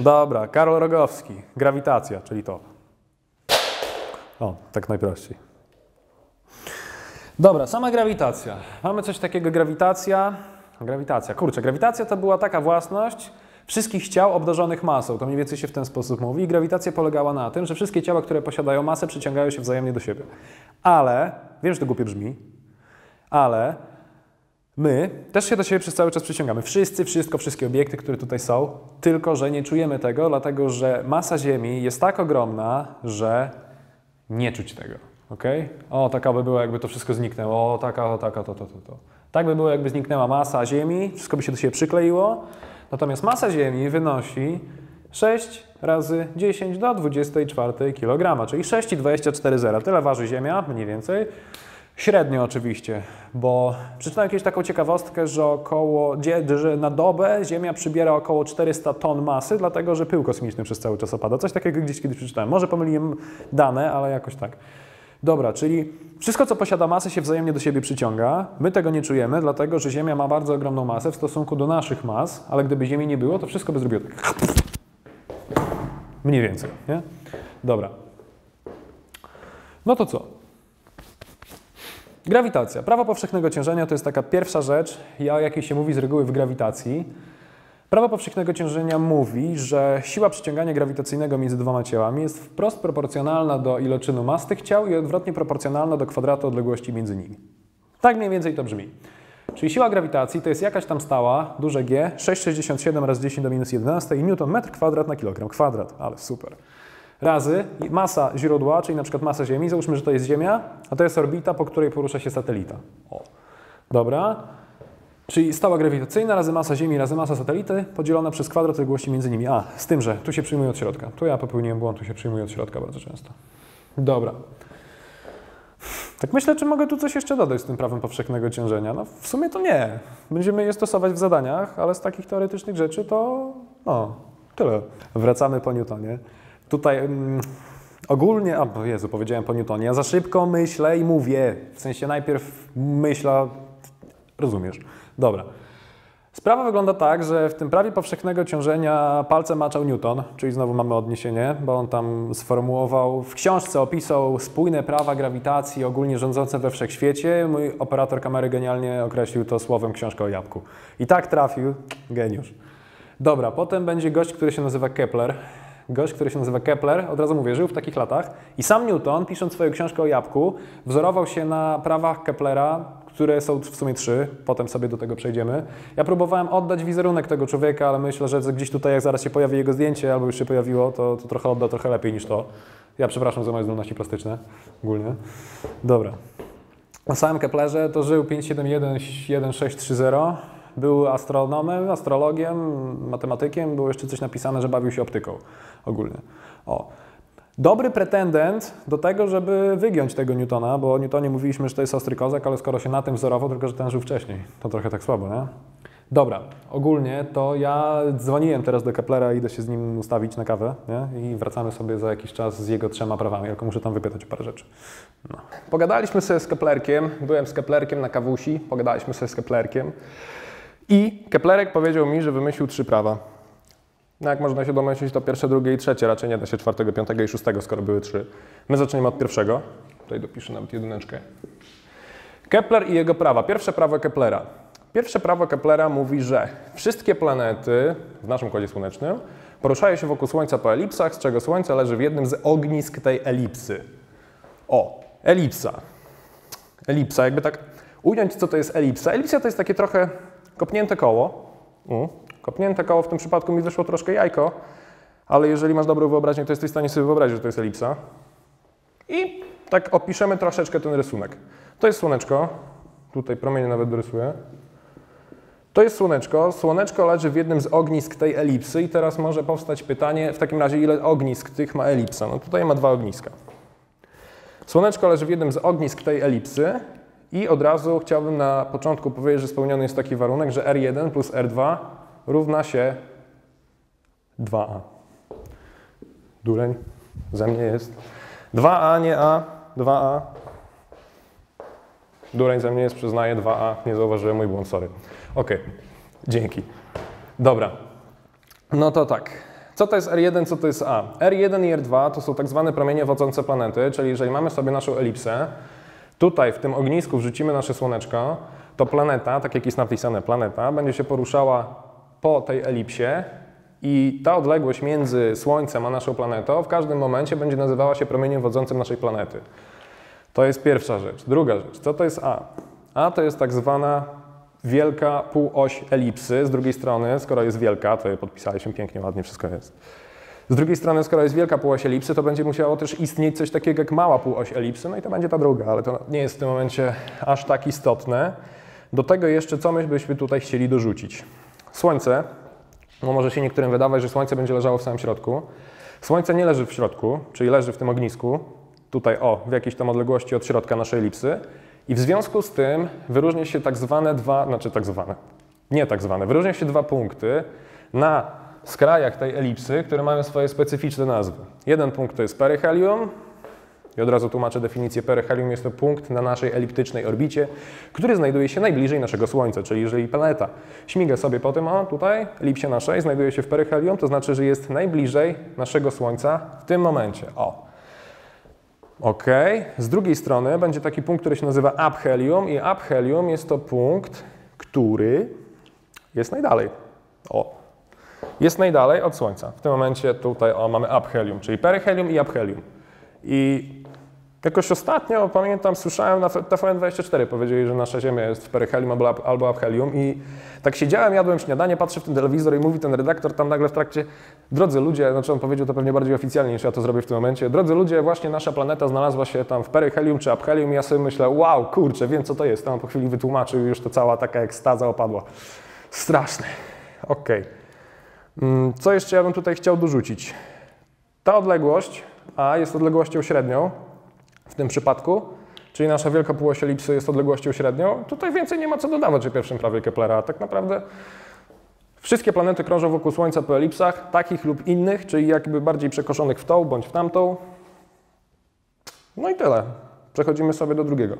Dobra, Karol Rogowski, grawitacja, czyli to. O, tak najprościej. Dobra, sama grawitacja. Mamy coś takiego, grawitacja. Grawitacja, kurczę, grawitacja to była taka własność wszystkich ciał obdarzonych masą. To mniej więcej się w ten sposób mówi. I grawitacja polegała na tym, że wszystkie ciała, które posiadają masę, przyciągają się wzajemnie do siebie. Ale, wiem, że to głupie brzmi, ale my też się do siebie przez cały czas przyciągamy. Wszyscy, wszystko, wszystkie obiekty, które tutaj są, tylko że nie czujemy tego, dlatego że masa Ziemi jest tak ogromna, że nie czuć tego. ok? O, taka by była, jakby to wszystko zniknęło. O, taka, o, taka, to, to, to, to. Tak by było, jakby zniknęła masa Ziemi, wszystko by się do siebie przykleiło. Natomiast masa Ziemi wynosi 6 razy 10 do 24 kg, czyli 6,24 zera. Tyle waży Ziemia, mniej więcej. Średnio oczywiście, bo przeczytałem jakąś taką ciekawostkę, że około, że na dobę Ziemia przybiera około 400 ton masy, dlatego że pył kosmiczny przez cały czas opada. Coś takiego gdzieś kiedyś przeczytałem. Może pomyliłem dane, ale jakoś tak. Dobra, czyli wszystko, co posiada masę, się wzajemnie do siebie przyciąga. My tego nie czujemy, dlatego że Ziemia ma bardzo ogromną masę w stosunku do naszych mas, ale gdyby Ziemi nie było, to wszystko by zrobiło tak. Mniej więcej, nie? Dobra. No to co? Grawitacja. Prawo powszechnego ciążenia to jest taka pierwsza rzecz, o jakiej się mówi z reguły w grawitacji. Prawo powszechnego ciążenia mówi, że siła przyciągania grawitacyjnego między dwoma ciałami jest wprost proporcjonalna do iloczynu mas tych ciał i odwrotnie proporcjonalna do kwadratu odległości między nimi. Tak mniej więcej to brzmi. Czyli siła grawitacji to jest jakaś tam stała, duże G, 6,67 razy 10 do minus 11 i newton metr kwadrat na kilogram kwadrat. Ale super. Razy masa źródła, czyli na przykład masa Ziemi, załóżmy, że to jest Ziemia, a to jest orbita, po której porusza się satelita. O. Dobra. Czyli stała grawitacyjna razy masa Ziemi razy masa satelity podzielona przez kwadrat odległości między nimi. A, z tym, że tu się przyjmuje od środka. Tu ja popełniłem błąd, tu się przyjmuje od środka bardzo często. Dobra. Tak myślę, czy mogę tu coś jeszcze dodać z tym prawem powszechnego ciążenia. No w sumie to nie. Będziemy je stosować w zadaniach, ale z takich teoretycznych rzeczy to no, tyle. Wracamy po Newtonie. Tutaj mm, ogólnie, a Jezu, powiedziałem po Newtonie, ja za szybko myślę i mówię. W sensie najpierw myślę, rozumiesz. Dobra. Sprawa wygląda tak, że w tym prawie powszechnego ciążenia palce maczał Newton, czyli znowu mamy odniesienie, bo on tam sformułował, w książce opisał spójne prawa grawitacji ogólnie rządzące we wszechświecie. Mój operator kamery genialnie określił to słowem książka o jabłku. I tak trafił, geniusz. Dobra, potem będzie gość, który się nazywa Kepler. Gość, który się nazywa Kepler, od razu mówię, żył w takich latach. I sam Newton, pisząc swoją książkę o jabłku, wzorował się na prawach Keplera, które są w sumie trzy, potem sobie do tego przejdziemy. Ja próbowałem oddać wizerunek tego człowieka, ale myślę, że gdzieś tutaj, jak zaraz się pojawi jego zdjęcie, albo już się pojawiło, to, to trochę odda trochę lepiej niż to. Ja przepraszam za moje zdolności plastyczne ogólnie. Dobra. Na samym Keplerze to żył 5711630. Był astronomem, astrologiem, matematykiem. Było jeszcze coś napisane, że bawił się optyką ogólnie. O. Dobry pretendent do tego, żeby wygiąć tego Newtona, bo o Newtonie mówiliśmy, że to jest ostry kozak, ale skoro się na tym wzorował, tylko że ten żył wcześniej, to trochę tak słabo, nie? Dobra, ogólnie to ja dzwoniłem teraz do Keplera, idę się z nim ustawić na kawę nie? i wracamy sobie za jakiś czas z jego trzema prawami, tylko muszę tam wypytać o parę rzeczy. No. Pogadaliśmy sobie z Keplerkiem, byłem z Keplerkiem na kawusi, pogadaliśmy sobie z Keplerkiem i Keplerek powiedział mi, że wymyślił trzy prawa. No jak można się domyślić, to pierwsze, drugie i trzecie. Raczej nie da się czwartego, piątego i szóstego, skoro były trzy. My zaczniemy od pierwszego. Tutaj dopiszę nawet jedyneczkę. Kepler i jego prawa. Pierwsze prawo Keplera. Pierwsze prawo Keplera mówi, że wszystkie planety w naszym Układzie Słonecznym poruszają się wokół Słońca po elipsach, z czego Słońce leży w jednym z ognisk tej elipsy. O, elipsa. Elipsa, jakby tak ująć, co to jest elipsa. Elipsa to jest takie trochę kopnięte koło. Kopnięte koło w tym przypadku mi wyszło troszkę jajko, ale jeżeli masz dobrą wyobraźnię, to jesteś w stanie sobie wyobrazić, że to jest elipsa. I tak opiszemy troszeczkę ten rysunek. To jest słoneczko. Tutaj promienie nawet dorysuję. To jest słoneczko. Słoneczko leży w jednym z ognisk tej elipsy i teraz może powstać pytanie, w takim razie ile ognisk tych ma elipsa? No tutaj ma dwa ogniska. Słoneczko leży w jednym z ognisk tej elipsy i od razu chciałbym na początku powiedzieć, że spełniony jest taki warunek, że R1 plus R2 równa się 2a. Dureń ze mnie jest. 2a, nie a, 2a. Dureń ze mnie jest, przyznaję, 2a. Nie zauważyłem mój błąd, sorry. Ok, dzięki. Dobra. No to tak. Co to jest R1, co to jest A? R1 i R2 to są tak zwane promienie wodzące planety, czyli jeżeli mamy sobie naszą elipsę, tutaj w tym ognisku wrzucimy nasze słoneczko, to planeta, tak jak jest napisane planeta, będzie się poruszała po tej elipsie i ta odległość między Słońcem a naszą planetą w każdym momencie będzie nazywała się promieniem wodzącym naszej planety. To jest pierwsza rzecz. Druga rzecz, co to jest A? A to jest tak zwana wielka półoś elipsy. Z drugiej strony, skoro jest wielka, to je podpisaliśmy pięknie, ładnie wszystko jest. Z drugiej strony, skoro jest wielka półoś elipsy, to będzie musiało też istnieć coś takiego jak mała półoś elipsy, no i to będzie ta druga, ale to nie jest w tym momencie aż tak istotne. Do tego jeszcze, co my byśmy tutaj chcieli dorzucić? Słońce, no może się niektórym wydawać, że Słońce będzie leżało w samym środku. Słońce nie leży w środku, czyli leży w tym ognisku, tutaj o, w jakiejś tam odległości od środka naszej elipsy, i w związku z tym wyróżnia się tak zwane dwa, znaczy tak zwane, nie tak zwane, wyróżnia się dwa punkty na skrajach tej elipsy, które mają swoje specyficzne nazwy. Jeden punkt to jest peryhelium i od razu tłumaczę definicję peryhelium. Jest to punkt na naszej eliptycznej orbicie, który znajduje się najbliżej naszego Słońca, czyli jeżeli planeta śmiga sobie po tym, o tutaj, elipsie naszej, znajduje się w peryhelium, to znaczy, że jest najbliżej naszego Słońca w tym momencie. O, Ok. Z drugiej strony będzie taki punkt, który się nazywa aphelium i aphelium jest to punkt, który jest najdalej. O. Jest najdalej od Słońca. W tym momencie tutaj o, mamy aphelium, czyli peryhelium i aphelium. I Jakoś ostatnio, pamiętam, słyszałem na TVN24, powiedzieli, że nasza Ziemia jest w peryhelium albo, albo aphelium i tak siedziałem, jadłem śniadanie, patrzę w ten telewizor i mówi ten redaktor tam nagle w trakcie, drodzy ludzie, znaczy on powiedział to pewnie bardziej oficjalnie niż ja to zrobię w tym momencie, drodzy ludzie, właśnie nasza planeta znalazła się tam w peryhelium czy aphelium i ja sobie myślę, wow, kurczę, wiem co to jest. Tam po chwili wytłumaczył i już to cała taka ekstaza opadła. Straszne. Okej. Okay. Mm, co jeszcze ja bym tutaj chciał dorzucić? Ta odległość A jest odległością średnią, w tym przypadku, czyli nasza wielka półoś elipsy jest odległością średnią, tutaj więcej nie ma co dodawać o pierwszym prawie Keplera. Tak naprawdę wszystkie planety krążą wokół Słońca po elipsach, takich lub innych, czyli jakby bardziej przekoszonych w tą bądź w tamtą. No i tyle. Przechodzimy sobie do drugiego.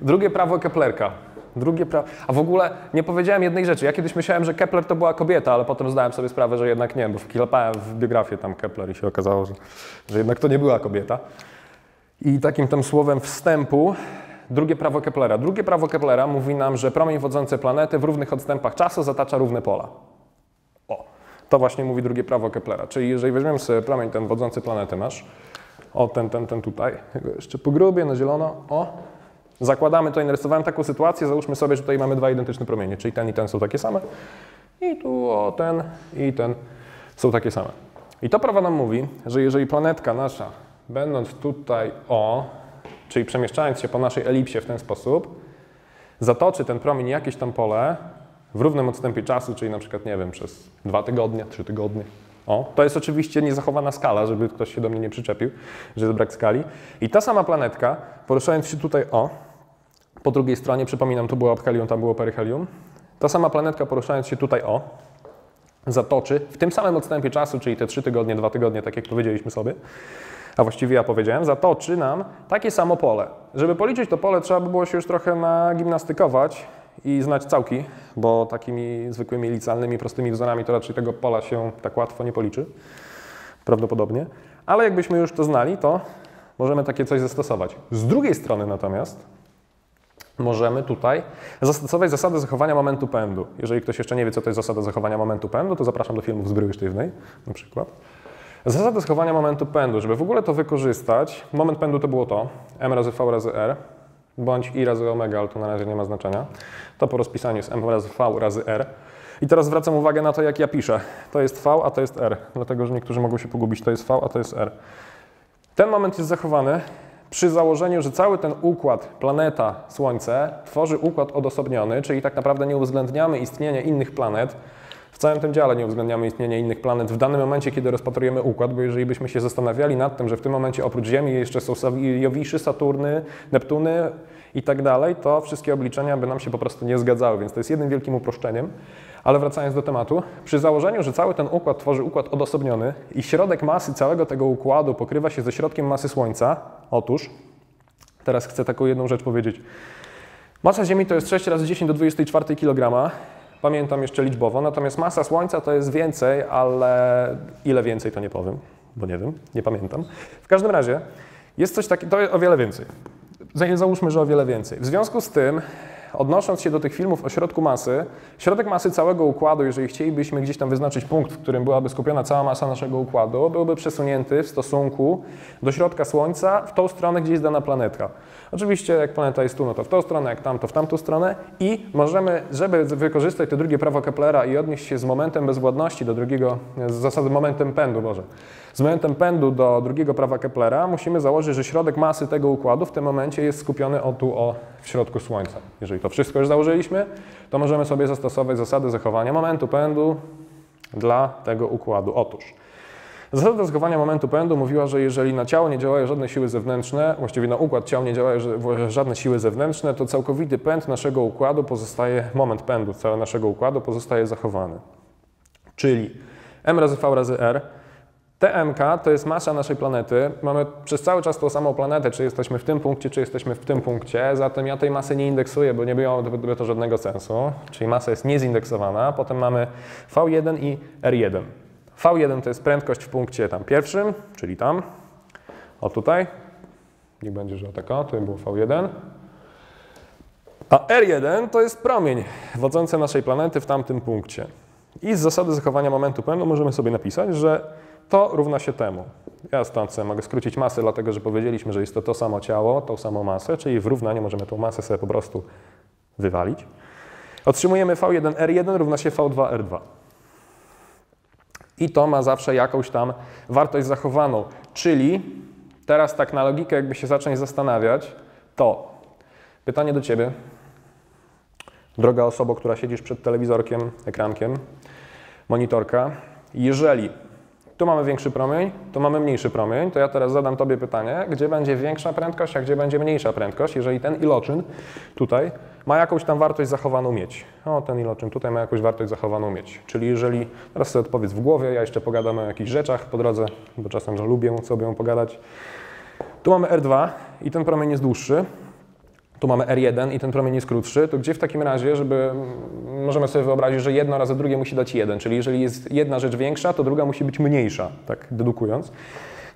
Drugie prawo Keplerka. Drugie prawo. A w ogóle nie powiedziałem jednej rzeczy. Ja kiedyś myślałem, że Kepler to była kobieta, ale potem zdałem sobie sprawę, że jednak nie, bo wklepałem w biografię tam Kepler i się okazało, że, że jednak to nie była kobieta. I takim tam słowem wstępu, drugie prawo Keplera. Drugie prawo Keplera mówi nam, że promień wodzący planety w równych odstępach czasu zatacza równe pola. O, to właśnie mówi drugie prawo Keplera. Czyli jeżeli weźmiemy sobie promień ten wodzący planety masz, o ten, ten, ten tutaj, jeszcze pogrubię na zielono, o, zakładamy, tutaj narysowałem taką sytuację, załóżmy sobie, że tutaj mamy dwa identyczne promienie, czyli ten i ten są takie same i tu o ten i ten są takie same. I to prawo nam mówi, że jeżeli planetka nasza będąc tutaj o, czyli przemieszczając się po naszej elipsie w ten sposób, zatoczy ten promień jakieś tam pole w równym odstępie czasu, czyli na przykład, nie wiem, przez dwa tygodnie, trzy tygodnie. O, to jest oczywiście niezachowana skala, żeby ktoś się do mnie nie przyczepił, że jest brak skali. I ta sama planetka, poruszając się tutaj o, po drugiej stronie, przypominam, tu było aphelium, tam było peryhelium, ta sama planetka poruszając się tutaj o, zatoczy w tym samym odstępie czasu, czyli te trzy tygodnie, dwa tygodnie, tak jak powiedzieliśmy sobie, a właściwie ja powiedziałem, zatoczy nam takie samo pole. Żeby policzyć to pole, trzeba by było się już trochę nagimnastykować i znać całki, bo takimi zwykłymi licealnymi, prostymi wzorami to raczej tego pola się tak łatwo nie policzy, prawdopodobnie. Ale jakbyśmy już to znali, to możemy takie coś zastosować. Z drugiej strony natomiast możemy tutaj zastosować zasadę zachowania momentu pędu. Jeżeli ktoś jeszcze nie wie, co to jest zasada zachowania momentu pędu, to zapraszam do filmów z bryły sztywnej na przykład. Zasada schowania momentu pędu, żeby w ogóle to wykorzystać, moment pędu to było to, m razy v razy r, bądź i razy omega, ale to na razie nie ma znaczenia. To po rozpisaniu jest m razy v razy r. I teraz zwracam uwagę na to, jak ja piszę. To jest v, a to jest r, dlatego że niektórzy mogą się pogubić. To jest v, a to jest r. Ten moment jest zachowany przy założeniu, że cały ten układ, planeta, Słońce, tworzy układ odosobniony, czyli tak naprawdę nie uwzględniamy istnienia innych planet, całym tym dziale nie uwzględniamy istnienia innych planet w danym momencie, kiedy rozpatrujemy układ, bo jeżeli byśmy się zastanawiali nad tym, że w tym momencie oprócz Ziemi jeszcze są Jowiszy, Saturny, Neptuny i tak dalej, to wszystkie obliczenia by nam się po prostu nie zgadzały, więc to jest jednym wielkim uproszczeniem. Ale wracając do tematu, przy założeniu, że cały ten układ tworzy układ odosobniony i środek masy całego tego układu pokrywa się ze środkiem masy Słońca, otóż, teraz chcę taką jedną rzecz powiedzieć. Masa Ziemi to jest 6 razy 10 do 24 kg, pamiętam jeszcze liczbowo, natomiast masa Słońca to jest więcej, ale ile więcej to nie powiem, bo nie wiem, nie pamiętam. W każdym razie jest coś takiego, to o wiele więcej. Załóżmy, że o wiele więcej. W związku z tym odnosząc się do tych filmów o środku masy, środek masy całego układu, jeżeli chcielibyśmy gdzieś tam wyznaczyć punkt, w którym byłaby skupiona cała masa naszego układu, byłby przesunięty w stosunku do środka Słońca w tą stronę, gdzie jest dana planetka. Oczywiście jak planeta jest tu, no to w tą stronę, jak tam, to w tamtą stronę i możemy, żeby wykorzystać to drugie prawo Keplera i odnieść się z momentem bezwładności do drugiego, z zasady momentem pędu może, z momentem pędu do drugiego prawa Keplera musimy założyć, że środek masy tego układu w tym momencie jest skupiony o tu, o w środku Słońca. Jeżeli to wszystko już założyliśmy, to możemy sobie zastosować zasady zachowania momentu pędu dla tego układu. Otóż Zasada zachowania momentu pędu mówiła, że jeżeli na ciało nie działają żadne siły zewnętrzne, właściwie na układ ciał nie działają żadne siły zewnętrzne, to całkowity pęd naszego układu pozostaje, moment pędu całego naszego układu pozostaje zachowany. Czyli m razy v razy r TMK to jest masa naszej planety. Mamy przez cały czas tą samą planetę, czy jesteśmy w tym punkcie, czy jesteśmy w tym punkcie. Zatem ja tej masy nie indeksuję, bo nie miałoby to żadnego sensu. Czyli masa jest niezindeksowana. Potem mamy V1 i R1. V1 to jest prędkość w punkcie tam pierwszym, czyli tam. O tutaj. Niech będzie, że tak o, tu było V1. A R1 to jest promień wodzący naszej planety w tamtym punkcie. I z zasady zachowania momentu pędu możemy sobie napisać, że to równa się temu. Ja stąd sobie mogę skrócić masę, dlatego że powiedzieliśmy, że jest to to samo ciało, tą samą masę, czyli w równaniu możemy tą masę sobie po prostu wywalić. Otrzymujemy V1R1 równa się V2R2. I to ma zawsze jakąś tam wartość zachowaną. Czyli teraz tak na logikę jakby się zacząć zastanawiać, to pytanie do Ciebie, droga osoba, która siedzisz przed telewizorkiem, ekrankiem, monitorka, jeżeli tu mamy większy promień, tu mamy mniejszy promień, to ja teraz zadam Tobie pytanie, gdzie będzie większa prędkość, a gdzie będzie mniejsza prędkość, jeżeli ten iloczyn tutaj ma jakąś tam wartość zachowaną mieć. O, ten iloczyn tutaj ma jakąś wartość zachowaną mieć. Czyli jeżeli, teraz sobie odpowiedz w głowie, ja jeszcze pogadam o jakichś rzeczach po drodze, bo czasem że lubię sobie pogadać. Tu mamy R2 i ten promień jest dłuższy, tu mamy R1 i ten promień jest krótszy, to gdzie w takim razie, żeby możemy sobie wyobrazić, że jedno razy drugie musi dać 1, czyli jeżeli jest jedna rzecz większa, to druga musi być mniejsza, tak dedukując.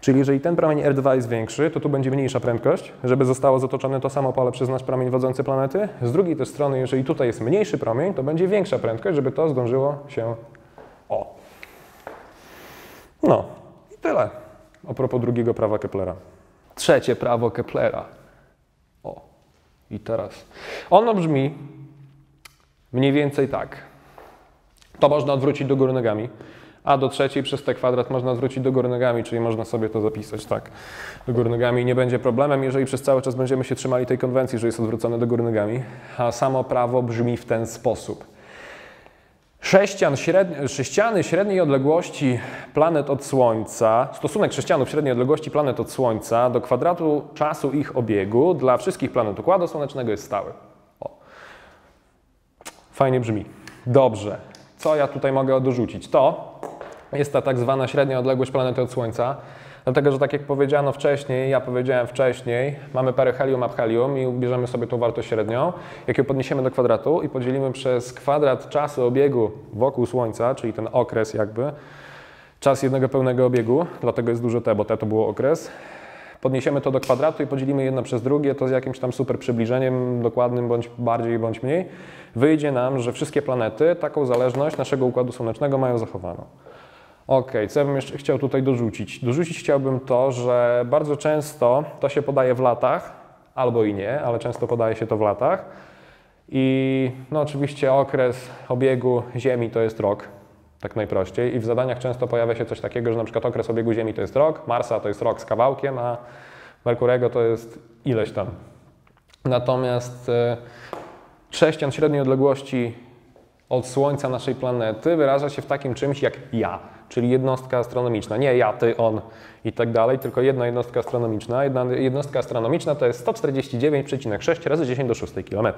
Czyli jeżeli ten promień R2 jest większy, to tu będzie mniejsza prędkość, żeby zostało zatoczone to samo pole przez nasz promień wodzący planety. Z drugiej też strony, jeżeli tutaj jest mniejszy promień, to będzie większa prędkość, żeby to zdążyło się o. No i tyle a propos drugiego prawa Keplera. Trzecie prawo Keplera. I teraz ono brzmi mniej więcej tak. To można odwrócić do góry nogami, a do trzeciej przez t kwadrat można odwrócić do góry nogami, czyli można sobie to zapisać tak do góry nogami nie będzie problemem, jeżeli przez cały czas będziemy się trzymali tej konwencji, że jest odwrócone do góry nogami, a samo prawo brzmi w ten sposób. Sześcian średni, średniej odległości planet od Słońca, stosunek sześcianów średniej odległości planet od Słońca do kwadratu czasu ich obiegu dla wszystkich planet Układu Słonecznego jest stały. O. Fajnie brzmi. Dobrze. Co ja tutaj mogę dorzucić? To jest ta tak zwana średnia odległość planety od Słońca. Dlatego, że tak jak powiedziano wcześniej, ja powiedziałem wcześniej, mamy peryhelium, aphelium i bierzemy sobie tą wartość średnią. Jak ją podniesiemy do kwadratu i podzielimy przez kwadrat czasu obiegu wokół Słońca, czyli ten okres jakby, czas jednego pełnego obiegu, dlatego jest duże T, bo T to było okres, podniesiemy to do kwadratu i podzielimy jedno przez drugie, to z jakimś tam super przybliżeniem dokładnym, bądź bardziej, bądź mniej, wyjdzie nam, że wszystkie planety taką zależność naszego Układu Słonecznego mają zachowaną. Ok, co ja bym jeszcze chciał tutaj dorzucić? Dorzucić chciałbym to, że bardzo często to się podaje w latach, albo i nie, ale często podaje się to w latach. I no oczywiście okres obiegu Ziemi to jest rok, tak najprościej. I w zadaniach często pojawia się coś takiego, że na przykład okres obiegu Ziemi to jest rok, Marsa to jest rok z kawałkiem, a Merkurego to jest ileś tam. Natomiast e, sześcian średniej odległości od Słońca naszej planety wyraża się w takim czymś jak ja czyli jednostka astronomiczna. Nie ja, ty, on i tak dalej, tylko jedna jednostka astronomiczna. Jedna jednostka astronomiczna to jest 149,6 razy 10 do 6 km.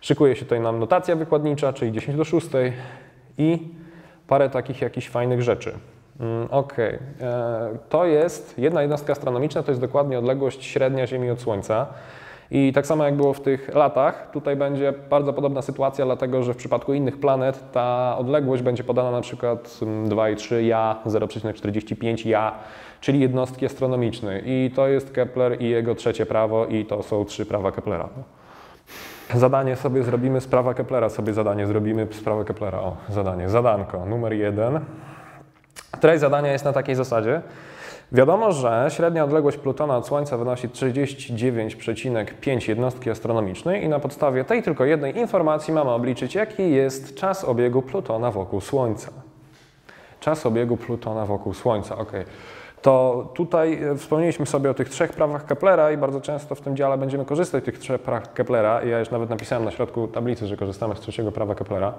Szykuje się tutaj nam notacja wykładnicza, czyli 10 do 6 i parę takich jakichś fajnych rzeczy. Mm, ok, e, to jest jedna jednostka astronomiczna, to jest dokładnie odległość średnia Ziemi od Słońca. I tak samo jak było w tych latach, tutaj będzie bardzo podobna sytuacja, dlatego że w przypadku innych planet ta odległość będzie podana na przykład 2,3 ja, 0,45 ja, czyli jednostki astronomiczne. I to jest Kepler i jego trzecie prawo i to są trzy prawa Keplera. Zadanie sobie zrobimy z prawa Keplera, sobie zadanie zrobimy z prawa Keplera. O, zadanie, zadanko numer jeden. Treść zadania jest na takiej zasadzie. Wiadomo, że średnia odległość Plutona od Słońca wynosi 39,5 jednostki astronomicznej i na podstawie tej tylko jednej informacji mamy obliczyć, jaki jest czas obiegu Plutona wokół Słońca. Czas obiegu Plutona wokół Słońca, ok. To tutaj e, wspomnieliśmy sobie o tych trzech prawach Keplera i bardzo często w tym dziale będziemy korzystać z tych trzech praw Keplera. Ja już nawet napisałem na środku tablicy, że korzystamy z trzeciego prawa Keplera.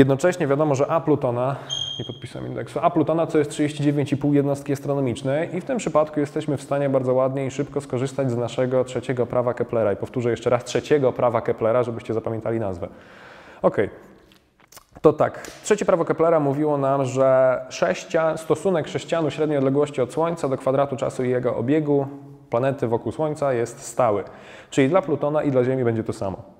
Jednocześnie wiadomo, że A Plutona, nie podpisałem indeksu, A Plutona to jest 39,5 jednostki astronomicznej i w tym przypadku jesteśmy w stanie bardzo ładnie i szybko skorzystać z naszego trzeciego prawa Keplera. I powtórzę jeszcze raz trzeciego prawa Keplera, żebyście zapamiętali nazwę. Ok. To tak, trzecie prawo Keplera mówiło nam, że sześcia, stosunek sześcianu średniej odległości od Słońca do kwadratu czasu i jego obiegu planety wokół Słońca jest stały. Czyli dla Plutona i dla Ziemi będzie to samo.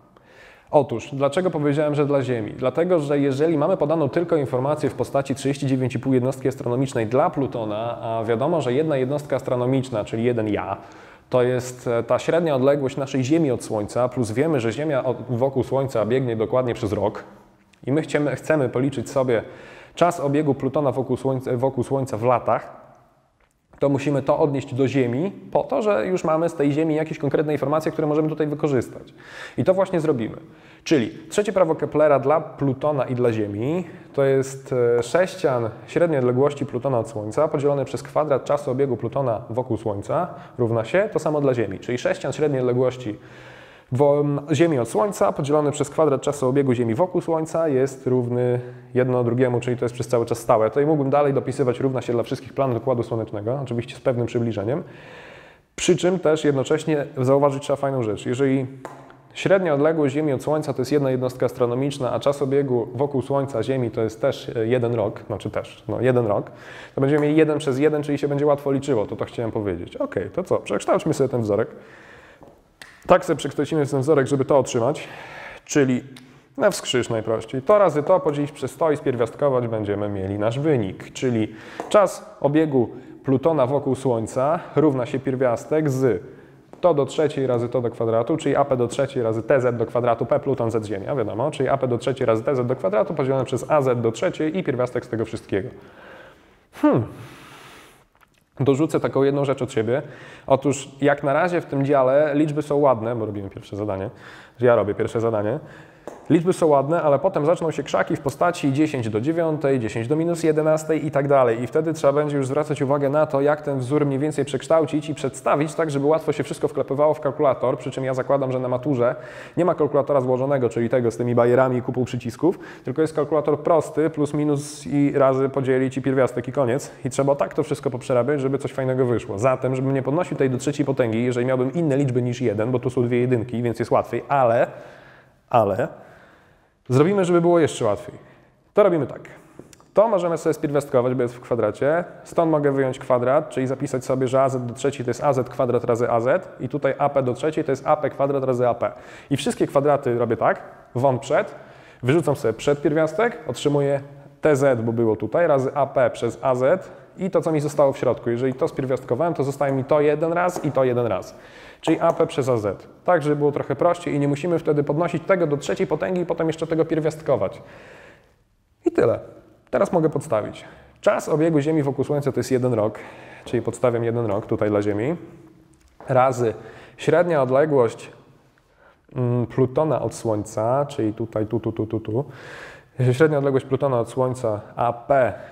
Otóż, dlaczego powiedziałem, że dla Ziemi? Dlatego, że jeżeli mamy podaną tylko informację w postaci 39,5 jednostki astronomicznej dla Plutona, a wiadomo, że jedna jednostka astronomiczna, czyli jeden ja, to jest e, ta średnia odległość naszej Ziemi od Słońca, plus wiemy, że Ziemia wokół Słońca biegnie dokładnie przez rok i my chcemy, chcemy policzyć sobie czas obiegu Plutona wokół Słońca, wokół Słońca w latach, to musimy to odnieść do Ziemi, po to, że już mamy z tej Ziemi jakieś konkretne informacje, które możemy tutaj wykorzystać. I to właśnie zrobimy. Czyli trzecie prawo Keplera dla Plutona i dla Ziemi to jest e, sześcian średniej odległości Plutona od Słońca podzielone przez kwadrat czasu obiegu Plutona wokół Słońca równa się to samo dla Ziemi. Czyli sześcian średniej odległości Ziemi od Słońca podzielony przez kwadrat czasu obiegu Ziemi wokół Słońca jest równy jedno drugiemu, czyli to jest przez cały czas stałe. Tutaj mógłbym dalej dopisywać równa się dla wszystkich planów Układu Słonecznego, oczywiście z pewnym przybliżeniem. Przy czym też jednocześnie zauważyć trzeba fajną rzecz. Jeżeli średnia odległość Ziemi od Słońca to jest jedna jednostka astronomiczna, a czas obiegu wokół Słońca Ziemi to jest też e, jeden rok, znaczy też, no jeden rok, to będziemy mieli jeden przez jeden, czyli się będzie łatwo liczyło, to to chciałem powiedzieć. Ok, to co, przekształćmy sobie ten wzorek. Tak sobie przekształcimy ten wzorek, żeby to otrzymać, czyli na wskrzyż najprościej. To razy to podzielić przez to i spierwiastkować będziemy mieli nasz wynik, czyli czas obiegu Plutona wokół Słońca równa się pierwiastek z to do trzeciej razy to do kwadratu, czyli AP do trzeciej razy TZ do kwadratu, P Pluton Z Ziemia, wiadomo, czyli AP do trzeciej razy TZ do kwadratu podzielone przez AZ do trzeciej i pierwiastek z tego wszystkiego. Hmm, dorzucę taką jedną rzecz od siebie. Otóż jak na razie w tym dziale liczby są ładne, bo robimy pierwsze zadanie, ja robię pierwsze zadanie. Liczby są ładne, ale potem zaczną się krzaki w postaci 10 do 9, 10 do minus 11 i tak dalej. I wtedy trzeba będzie już zwracać uwagę na to, jak ten wzór mniej więcej przekształcić i przedstawić tak, żeby łatwo się wszystko wklepywało w kalkulator. Przy czym ja zakładam, że na maturze nie ma kalkulatora złożonego, czyli tego z tymi bajerami i kupą przycisków, tylko jest kalkulator prosty, plus minus i razy podzielić i pierwiastek i koniec. I trzeba tak to wszystko poprzerabiać, żeby coś fajnego wyszło. Zatem, żebym nie podnosił tutaj do trzeciej potęgi, jeżeli miałbym inne liczby niż jeden, bo tu są dwie jedynki, więc jest łatwiej, ale, ale Zrobimy, żeby było jeszcze łatwiej. To robimy tak. To możemy sobie spierwiastkować, bo jest w kwadracie. Stąd mogę wyjąć kwadrat, czyli zapisać sobie, że az do trzeciej to jest az kwadrat razy az i tutaj ap do trzeciej to jest ap kwadrat razy ap. I wszystkie kwadraty robię tak, won przed, wyrzucam sobie przed pierwiastek, otrzymuję tz, bo było tutaj, razy ap przez az i to, co mi zostało w środku. Jeżeli to spierwiastkowałem, to zostaje mi to jeden raz i to jeden raz czyli AP przez AZ. Tak, żeby było trochę prościej i nie musimy wtedy podnosić tego do trzeciej potęgi i potem jeszcze tego pierwiastkować. I tyle. Teraz mogę podstawić. Czas obiegu Ziemi wokół Słońca to jest jeden rok, czyli podstawiam jeden rok tutaj dla Ziemi, razy średnia odległość mm, Plutona od Słońca, czyli tutaj, tu, tu, tu, tu, tu, Średnia odległość Plutona od Słońca AP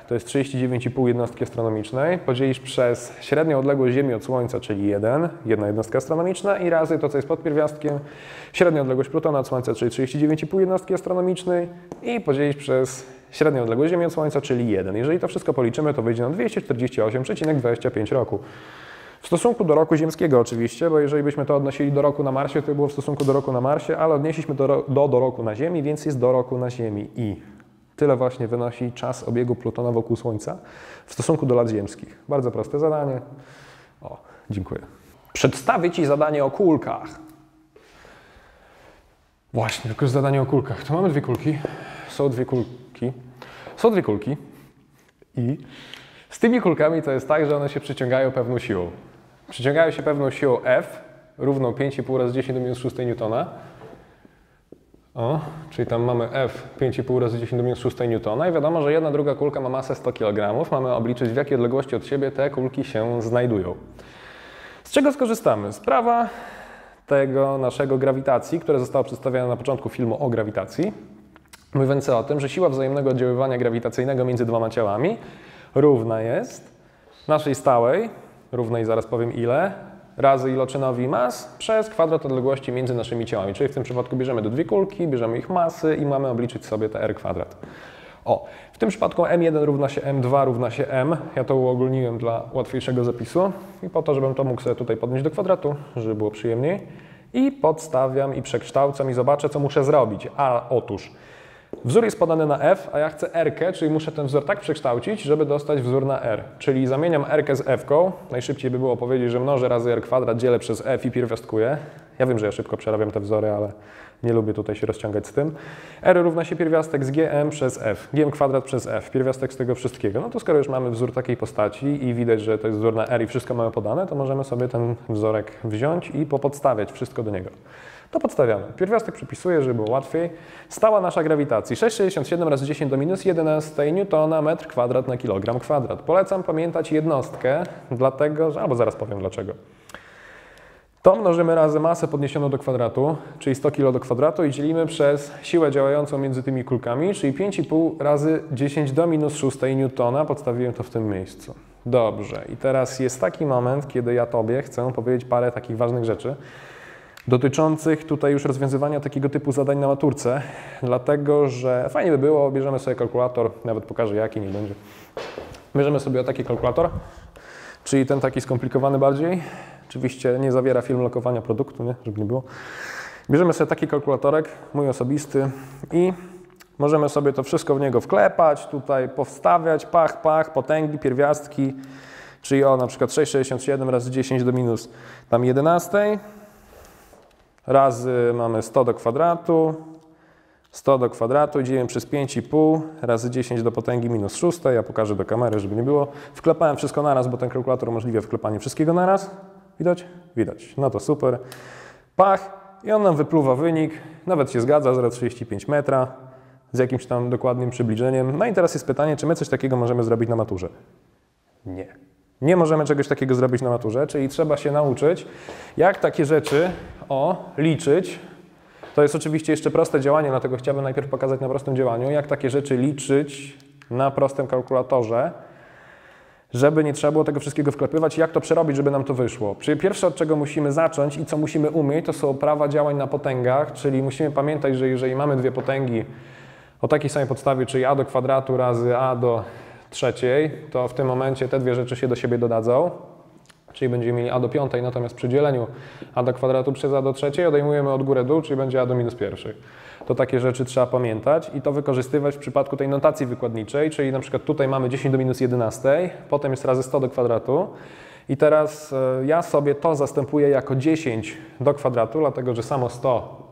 to jest 39,5 jednostki astronomicznej. Podzielisz przez średnią odległość Ziemi od Słońca, czyli 1, jedna jednostka astronomiczna i razy to, co jest pod pierwiastkiem, średnia odległość Plutona od Słońca, czyli 39,5 jednostki astronomicznej i podzielisz przez średnią odległość Ziemi od Słońca, czyli 1. Jeżeli to wszystko policzymy, to wyjdzie na 248,25 roku. W stosunku do roku ziemskiego oczywiście, bo jeżeli byśmy to odnosili do roku na Marsie, to by było w stosunku do roku na Marsie, ale odnieśliśmy do, do, do roku na Ziemi, więc jest do roku na Ziemi i tyle właśnie wynosi czas obiegu Plutona wokół Słońca w stosunku do lat ziemskich. Bardzo proste zadanie. O, dziękuję. Przedstawię Ci zadanie o kulkach. Właśnie, tylko zadanie o kulkach. Tu mamy dwie kulki. Są dwie kulki. Są dwie kulki. I z tymi kulkami to jest tak, że one się przyciągają pewną siłą. Przyciągają się pewną siłą F, równą 5,5 razy 10 do minus 6 newtona. O, czyli tam mamy F 5,5 razy 10 do minus 6 newtona i wiadomo, że jedna druga kulka ma masę 100 kg. Mamy obliczyć w jakiej odległości od siebie te kulki się znajdują. Z czego skorzystamy? Sprawa tego naszego grawitacji, które zostało przedstawione na początku filmu o grawitacji, mówiące o tym, że siła wzajemnego oddziaływania grawitacyjnego między dwoma ciałami równa jest naszej stałej, równej zaraz powiem ile, razy iloczynowi mas przez kwadrat odległości między naszymi ciałami. Czyli w tym przypadku bierzemy do dwie kulki, bierzemy ich masy i mamy obliczyć sobie te r kwadrat. O, w tym przypadku m1 równa się m2 równa się m. Ja to uogólniłem dla łatwiejszego zapisu i po to, żebym to mógł sobie tutaj podnieść do kwadratu, żeby było przyjemniej. I podstawiam i przekształcam i zobaczę, co muszę zrobić. A otóż wzór jest podany na f, a ja chcę r, czyli muszę ten wzór tak przekształcić, żeby dostać wzór na r. Czyli zamieniam r z f. -ką. Najszybciej by było powiedzieć, że mnożę razy r kwadrat, dzielę przez f i pierwiastkuję. Ja wiem, że ja szybko przerabiam te wzory, ale nie lubię tutaj się rozciągać z tym. R równa się pierwiastek z gm przez f, gm kwadrat przez f, pierwiastek z tego wszystkiego. No to skoro już mamy wzór takiej postaci i widać, że to jest wzór na r i wszystko mamy podane, to możemy sobie ten wzorek wziąć i popodstawiać wszystko do niego. To podstawiamy. Pierwiastek przypisuję, żeby było łatwiej. Stała nasza grawitacji 6,67 razy 10 do minus 11 newtona metr kwadrat na kilogram kwadrat. Polecam pamiętać jednostkę, dlatego, że, albo zaraz powiem dlaczego. To mnożymy razy masę podniesioną do kwadratu, czyli 100 kg do kwadratu i dzielimy przez siłę działającą między tymi kulkami, czyli 5,5 razy 10 do minus 6 newtona. Podstawiłem to w tym miejscu. Dobrze. I teraz jest taki moment, kiedy ja Tobie chcę powiedzieć parę takich ważnych rzeczy dotyczących tutaj już rozwiązywania takiego typu zadań na maturce, dlatego że fajnie by było, bierzemy sobie kalkulator, nawet pokażę jaki, nie będzie. Bierzemy sobie taki kalkulator, czyli ten taki skomplikowany bardziej, Oczywiście nie zawiera film lokowania produktu, nie? żeby nie było. Bierzemy sobie taki kalkulatorek, mój osobisty i możemy sobie to wszystko w niego wklepać, tutaj powstawiać, pach, pach, potęgi, pierwiastki, czyli o na przykład 6,67 razy 10 do minus tam 11, razy mamy 100 do kwadratu, 100 do kwadratu, dzielimy przez 5,5 razy 10 do potęgi minus 6. Ja pokażę do kamery, żeby nie było. Wklepałem wszystko naraz, bo ten kalkulator umożliwia wklepanie wszystkiego naraz. Widać? Widać. No to super. Pach i on nam wypluwa wynik. Nawet się zgadza, 0,35 metra z jakimś tam dokładnym przybliżeniem. No i teraz jest pytanie, czy my coś takiego możemy zrobić na maturze? Nie. Nie możemy czegoś takiego zrobić na maturze, czyli trzeba się nauczyć, jak takie rzeczy o liczyć. To jest oczywiście jeszcze proste działanie, dlatego chciałbym najpierw pokazać na prostym działaniu, jak takie rzeczy liczyć na prostym kalkulatorze żeby nie trzeba było tego wszystkiego wklepywać, jak to przerobić, żeby nam to wyszło. Pierwsze, od czego musimy zacząć i co musimy umieć, to są prawa działań na potęgach, czyli musimy pamiętać, że jeżeli mamy dwie potęgi o takiej samej podstawie, czyli a do kwadratu razy a do trzeciej, to w tym momencie te dwie rzeczy się do siebie dodadzą, czyli będziemy mieli a do piątej, natomiast przy dzieleniu a do kwadratu przez a do trzeciej odejmujemy od góry dół, czyli będzie a do minus pierwszej. To takie rzeczy trzeba pamiętać i to wykorzystywać w przypadku tej notacji wykładniczej, czyli na przykład tutaj mamy 10 do minus 11, potem jest razy 100 do kwadratu. I teraz e, ja sobie to zastępuję jako 10 do kwadratu, dlatego że samo 100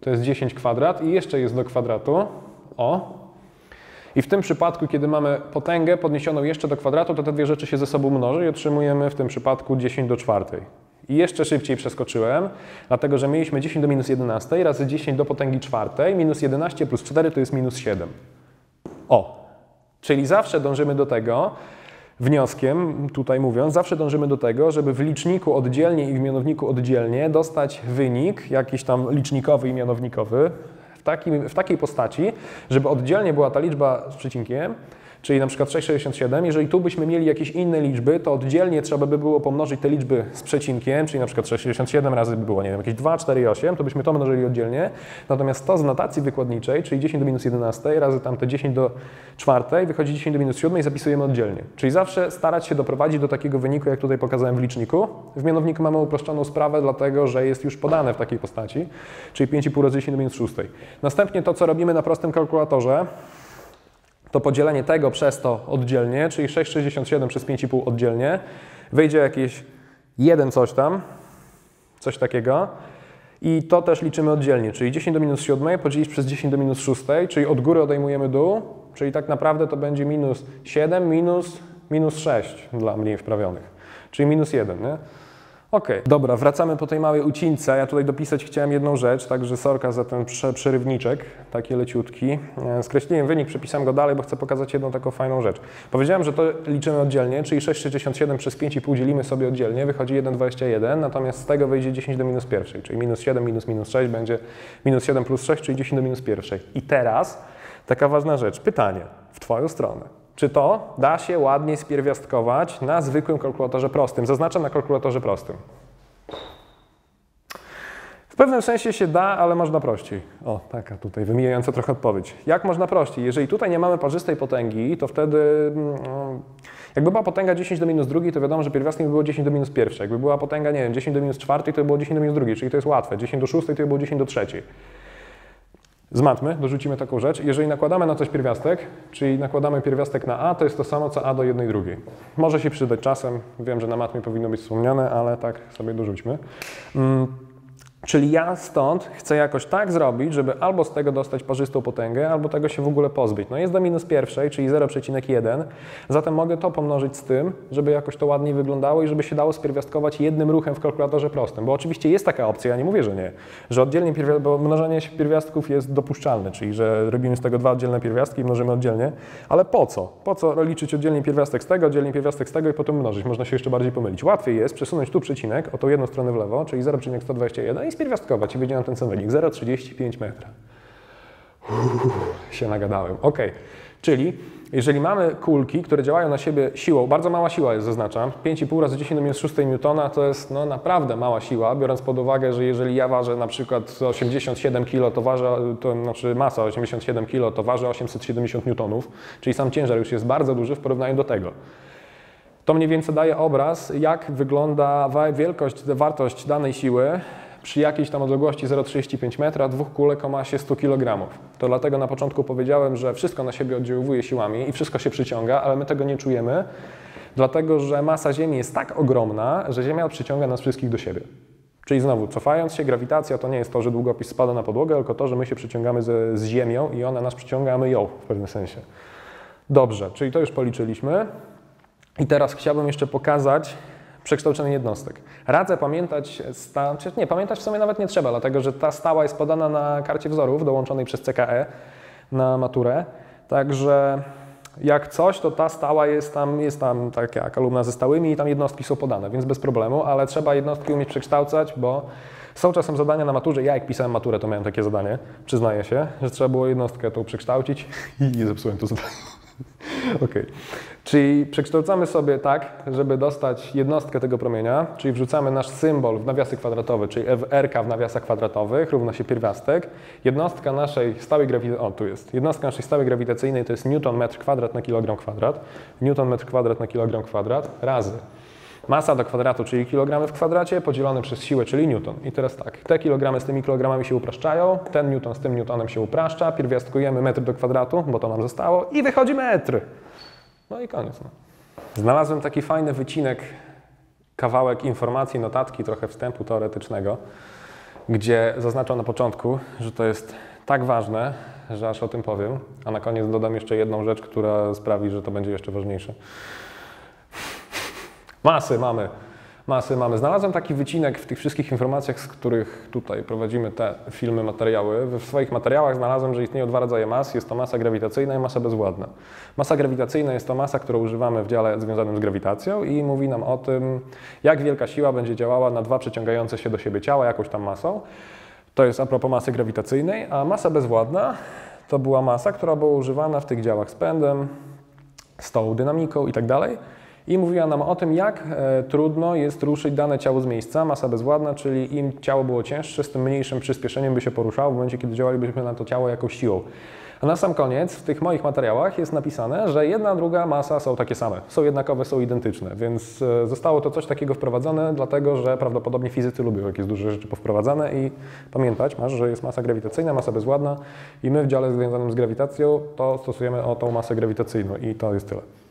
to jest 10 kwadrat i jeszcze jest do kwadratu, o, i w tym przypadku, kiedy mamy potęgę podniesioną jeszcze do kwadratu, to te dwie rzeczy się ze sobą mnoży i otrzymujemy w tym przypadku 10 do czwartej. I jeszcze szybciej przeskoczyłem, dlatego że mieliśmy 10 do minus 11 razy 10 do potęgi czwartej, minus 11 plus 4 to jest minus 7. O, czyli zawsze dążymy do tego, wnioskiem, tutaj mówiąc, zawsze dążymy do tego, żeby w liczniku oddzielnie i w mianowniku oddzielnie dostać wynik, jakiś tam licznikowy i mianownikowy, w, takim, w takiej postaci, żeby oddzielnie była ta liczba z przecinkiem, czyli na przykład 6,67. Jeżeli tu byśmy mieli jakieś inne liczby, to oddzielnie trzeba by było pomnożyć te liczby z przecinkiem, czyli na przykład 6,67 razy by było, nie wiem, jakieś 2, 4 8, to byśmy to mnożyli oddzielnie. Natomiast to z notacji wykładniczej, czyli 10 do minus 11 razy tamte 10 do 4 wychodzi 10 do minus 7 i zapisujemy oddzielnie. Czyli zawsze starać się doprowadzić do takiego wyniku, jak tutaj pokazałem w liczniku. W mianowniku mamy uproszczoną sprawę, dlatego że jest już podane w takiej postaci, czyli 5,5 razy 10 do minus 6. Następnie to, co robimy na prostym kalkulatorze, to podzielenie tego przez to oddzielnie, czyli 6,67 przez 5,5 oddzielnie, wyjdzie jakieś jeden coś tam, coś takiego. I to też liczymy oddzielnie, czyli 10 do minus 7 podzielić przez 10 do minus 6, czyli od góry odejmujemy dół, czyli tak naprawdę to będzie minus 7 minus, minus 6 dla mniej wprawionych, czyli minus 1, nie? Ok, dobra, wracamy po tej małej ucince. Ja tutaj dopisać chciałem jedną rzecz, także sorka za ten prze, przerywniczek, taki leciutki. E, Skreśliłem wynik, przepisałem go dalej, bo chcę pokazać jedną taką fajną rzecz. Powiedziałem, że to liczymy oddzielnie, czyli 6,67 przez 5,5 dzielimy sobie oddzielnie, wychodzi 1,21, natomiast z tego wyjdzie 10 do minus pierwszej, czyli minus 7 minus minus 6 będzie minus 7 plus 6, czyli 10 do minus pierwszej. I teraz taka ważna rzecz, pytanie w Twoją stronę. Czy to da się ładnie spierwiastkować na zwykłym kalkulatorze prostym? Zaznaczam na kalkulatorze prostym. W pewnym sensie się da, ale można prościej. O, taka tutaj wymijająca trochę odpowiedź. Jak można prościej? Jeżeli tutaj nie mamy parzystej potęgi, to wtedy mm, jakby była potęga 10 do minus drugiej, to wiadomo, że pierwiastkiem by było 10 do minus pierwszej. Jakby była potęga, nie wiem, 10 do minus czwartej, to by było 10 do minus drugiej, czyli to jest łatwe. 10 do szóstej to by było 10 do trzeciej. Z matmy dorzucimy taką rzecz. Jeżeli nakładamy na coś pierwiastek, czyli nakładamy pierwiastek na a, to jest to samo co a do jednej drugiej. Może się przydać czasem. Wiem, że na matmie powinno być wspomniane, ale tak sobie dorzućmy. Czyli ja stąd chcę jakoś tak zrobić, żeby albo z tego dostać parzystą potęgę, albo tego się w ogóle pozbyć. No jest do minus pierwszej, czyli 0,1, zatem mogę to pomnożyć z tym, żeby jakoś to ładniej wyglądało i żeby się dało spierwiastkować jednym ruchem w kalkulatorze prostym. Bo oczywiście jest taka opcja, ja nie mówię, że nie, że oddzielnie bo mnożenie pierwiastków jest dopuszczalne, czyli że robimy z tego dwa oddzielne pierwiastki i mnożymy oddzielnie, ale po co? Po co liczyć oddzielnie pierwiastek z tego, oddzielnie pierwiastek z tego i potem mnożyć? Można się jeszcze bardziej pomylić. Łatwiej jest przesunąć tu przecinek o tą jedną stronę w lewo, czyli 0,121 i spierwiastkować i wyjdzie nam ten wynik, 0,35 metra. Uff, się nagadałem. Ok, czyli jeżeli mamy kulki, które działają na siebie siłą, bardzo mała siła jest zaznaczam, 5,5 razy 10 do minus 6 newtona to jest no, naprawdę mała siła, biorąc pod uwagę, że jeżeli ja ważę na przykład 87 kg, to waży, to znaczy masa 87 kg, to waży 870 newtonów, czyli sam ciężar już jest bardzo duży w porównaniu do tego. To mniej więcej daje obraz, jak wygląda wielkość, wartość danej siły przy jakiejś tam odległości 0,35 metra dwóch kulek o masie 100 kg. To dlatego na początku powiedziałem, że wszystko na siebie oddziałuje siłami i wszystko się przyciąga, ale my tego nie czujemy, dlatego że masa Ziemi jest tak ogromna, że Ziemia przyciąga nas wszystkich do siebie. Czyli znowu, cofając się, grawitacja to nie jest to, że długopis spada na podłogę, tylko to, że my się przyciągamy z, z Ziemią i ona nas przyciąga, a my ją w pewnym sensie. Dobrze, czyli to już policzyliśmy. I teraz chciałbym jeszcze pokazać, przekształcenie jednostek. Radzę pamiętać, sta, nie, pamiętać w sumie nawet nie trzeba, dlatego że ta stała jest podana na karcie wzorów dołączonej przez CKE na maturę, także jak coś, to ta stała jest tam, jest tam taka kolumna ze stałymi i tam jednostki są podane, więc bez problemu, ale trzeba jednostki umieć przekształcać, bo są czasem zadania na maturze, ja jak pisałem maturę, to miałem takie zadanie, przyznaję się, że trzeba było jednostkę tą przekształcić i nie zepsułem to zadanie. Ok. Czyli przekształcamy sobie tak, żeby dostać jednostkę tego promienia, czyli wrzucamy nasz symbol w nawiasy kwadratowe, czyli RK w nawiasach kwadratowych równa się pierwiastek. Jednostka naszej stałej grawitacyjnej, o tu jest, jednostka naszej stałej grawitacyjnej to jest newton metr kwadrat na kilogram kwadrat, newton metr kwadrat na kilogram kwadrat razy masa do kwadratu, czyli kilogramy w kwadracie, podzielone przez siłę, czyli newton. I teraz tak, te kilogramy z tymi kilogramami się upraszczają, ten newton z tym newtonem się upraszcza, pierwiastkujemy metr do kwadratu, bo to nam zostało i wychodzi metr. No i koniec. No. Znalazłem taki fajny wycinek, kawałek informacji, notatki, trochę wstępu teoretycznego, gdzie zaznaczam na początku, że to jest tak ważne, że aż o tym powiem, a na koniec dodam jeszcze jedną rzecz, która sprawi, że to będzie jeszcze ważniejsze. Masy mamy. Masy mamy. Znalazłem taki wycinek w tych wszystkich informacjach, z których tutaj prowadzimy te filmy, materiały. W swoich materiałach znalazłem, że istnieją dwa rodzaje mas. Jest to masa grawitacyjna i masa bezwładna. Masa grawitacyjna jest to masa, którą używamy w dziale związanym z grawitacją i mówi nam o tym, jak wielka siła będzie działała na dwa przyciągające się do siebie ciała jakąś tam masą. To jest a propos masy grawitacyjnej, a masa bezwładna to była masa, która była używana w tych działach z pędem, z tą dynamiką i tak dalej i mówiła nam o tym, jak e, trudno jest ruszyć dane ciało z miejsca, masa bezwładna, czyli im ciało było cięższe, z tym mniejszym przyspieszeniem by się poruszało w momencie, kiedy działalibyśmy na to ciało jakąś siłą. A na sam koniec w tych moich materiałach jest napisane, że jedna, druga masa są takie same, są jednakowe, są identyczne, więc e, zostało to coś takiego wprowadzone, dlatego że prawdopodobnie fizycy lubią jakieś duże rzeczy powprowadzane i pamiętać masz, że jest masa grawitacyjna, masa bezwładna i my w dziale związanym z grawitacją to stosujemy o tą masę grawitacyjną i to jest tyle.